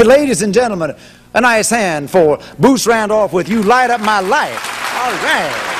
Ladies and gentlemen, a nice hand for Boots Randolph with You Light Up My Life. All right.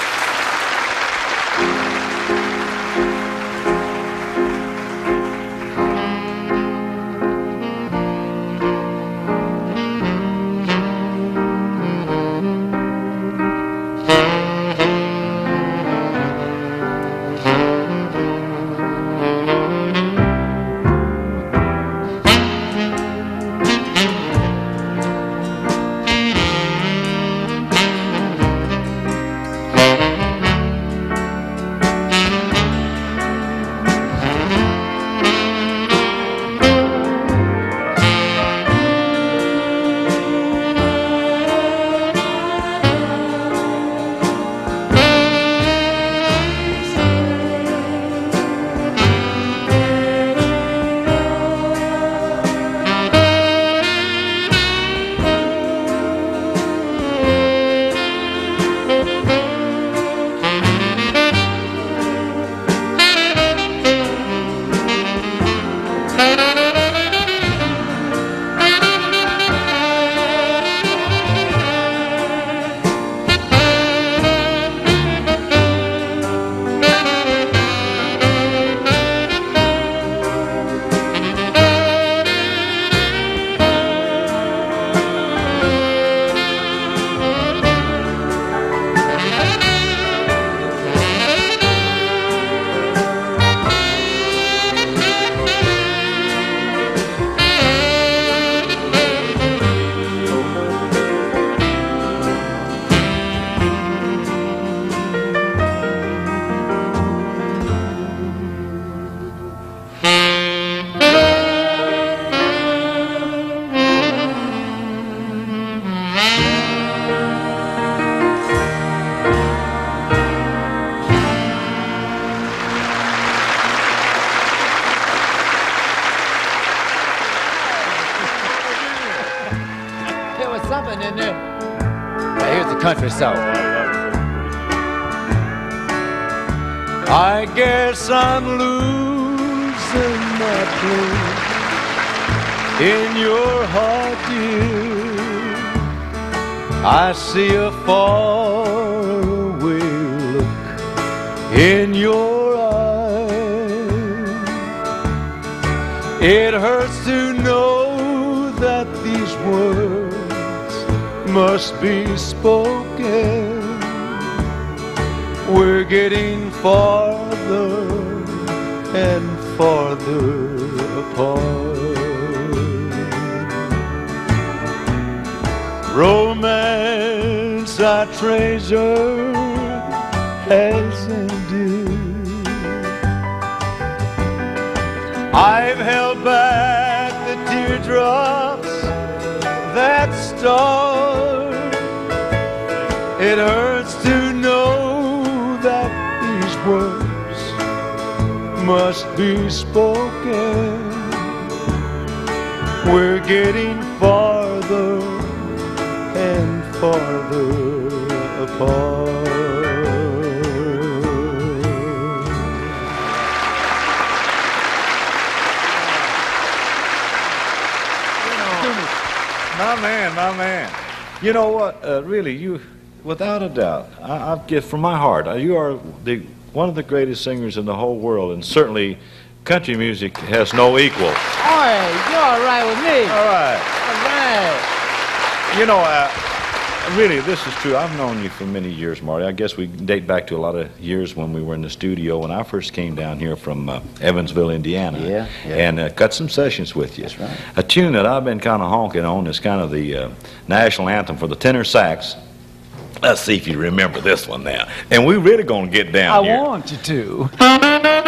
Country song. I guess I'm losing my place in your heart, dear. I see a faraway look in your eyes. It hurts to know that these words must be spoken. We're getting farther and farther apart. Romance I treasure has ended. I've held back the teardrops that start. It hurts to know that these words must be spoken. We're getting farther and farther apart. My man, my man. You know what? Uh, really, you, without a doubt, I, I give from my heart. Uh, you are the one of the greatest singers in the whole world, and certainly, country music has no equal. All right, you're all right with me. All right. All right. You know, uh, really, this is true. I've known you for many years, Marty. I guess we date back to a lot of years when we were in the studio when I first came down here from uh, Evansville, Indiana. Yeah, yeah. And uh, cut some sessions with you. That's right. A tune that I've been kind of honking on is kind of the uh, national anthem for the tenor sax. Let's see if you remember this one now. And we're really going to get down I here. want you to.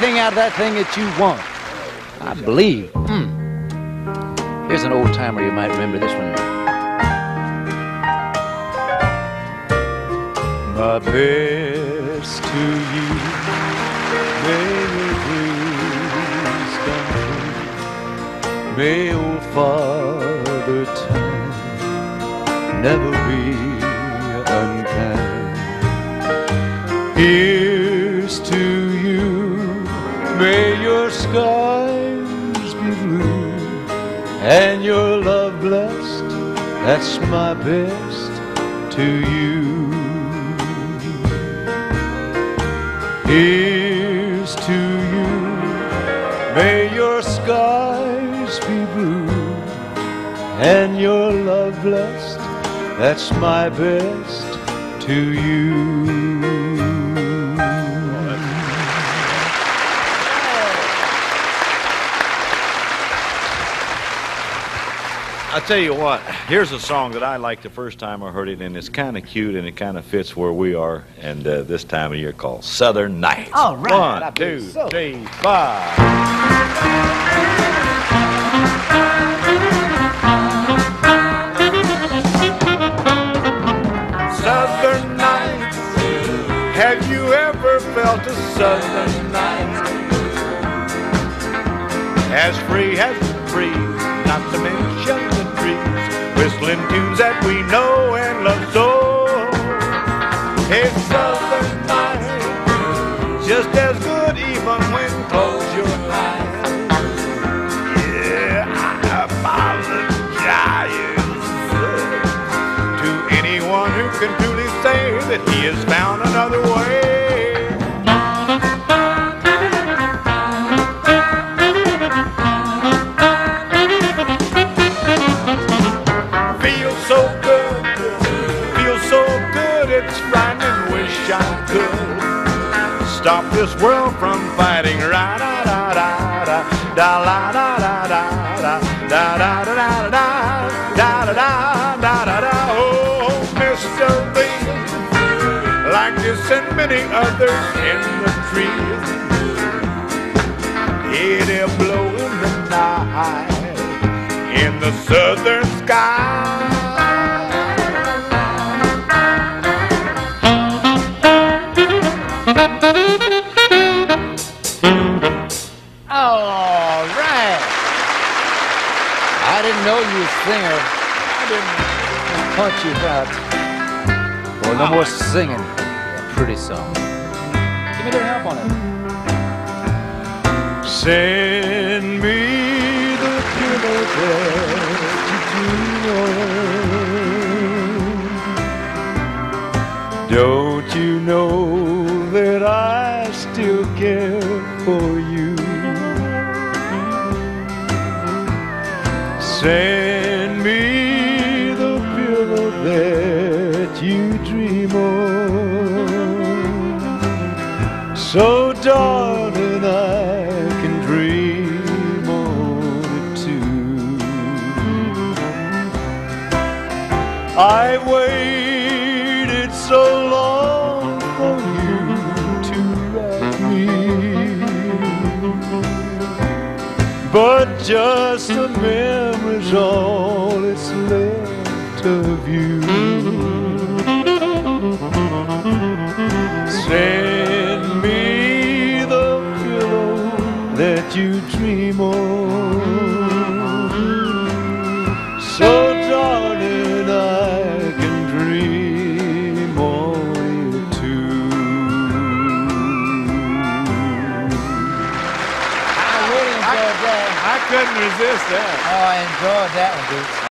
Anything out of that thing that you want. I believe. Mm. Here's an old timer you might remember this one. My best to you, may your dreams come. May old Father Time never be unkind. Here's your love blessed. That's my best to you. Here's to you, may your skies be blue and your love blessed. That's my best to you. I tell you what, here's a song that I liked the first time I heard it, and it's kind of cute and it kind of fits where we are and uh, this time of year called Southern Nights. All right, I One, two, so. three, five. Southern Nights. Have you ever felt a Southern night? As free as the breeze, not to mention the trees, whistling tunes that we know and love so. A Southern night, just as good even when close your eyes. Yeah, I apologize to anyone who can truly say that he has found another way. Could stop this world from fighting. Ra da da da da da la da da da da da da da da da da da da da da Oh, mystery, like this and many others in the trees. It'll blow in the night in the southern sky. I didn't know you was a singer. I didn't punch you out. Boy, no more singing. Yeah, pretty song. Give me little help on it. Send me the that you dream. Don't you know Send me the pillow that you dream of. So, darling, I can dream on it too. I waited so long for you to write me, but just a memory's all that's left of you. Send me the pillow that you dream of. missed that. Oh, I enjoyed that one, dude.